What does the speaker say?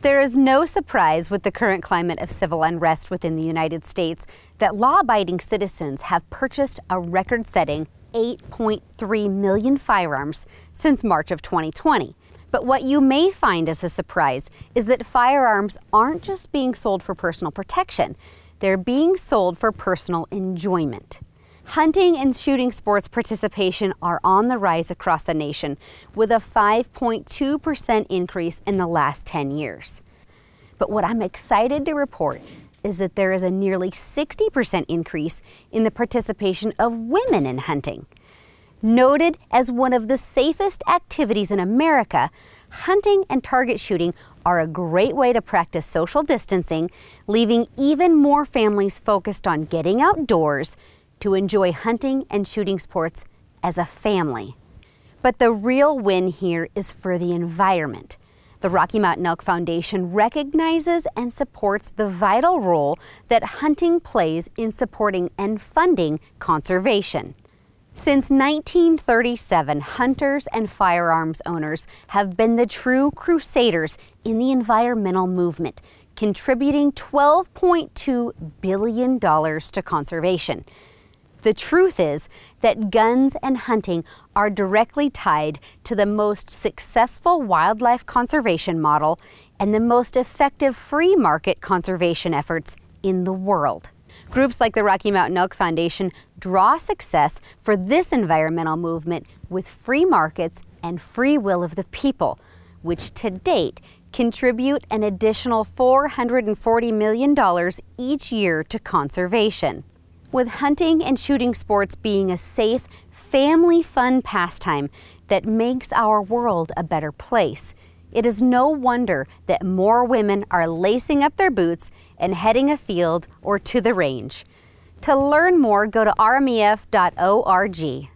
There is no surprise with the current climate of civil unrest within the United States that law abiding citizens have purchased a record setting 8.3 million firearms since March of 2020. But what you may find as a surprise is that firearms aren't just being sold for personal protection, they're being sold for personal enjoyment. Hunting and shooting sports participation are on the rise across the nation, with a 5.2% increase in the last 10 years. But what I'm excited to report is that there is a nearly 60% increase in the participation of women in hunting. Noted as one of the safest activities in America, hunting and target shooting are a great way to practice social distancing, leaving even more families focused on getting outdoors to enjoy hunting and shooting sports as a family. But the real win here is for the environment. The Rocky Mountain Elk Foundation recognizes and supports the vital role that hunting plays in supporting and funding conservation. Since 1937, hunters and firearms owners have been the true crusaders in the environmental movement, contributing $12.2 billion to conservation. The truth is that guns and hunting are directly tied to the most successful wildlife conservation model and the most effective free market conservation efforts in the world. Groups like the Rocky Mountain Elk Foundation draw success for this environmental movement with free markets and free will of the people, which to date contribute an additional $440 million each year to conservation. With hunting and shooting sports being a safe, family fun pastime that makes our world a better place, it is no wonder that more women are lacing up their boots and heading afield or to the range. To learn more, go to rmef.org.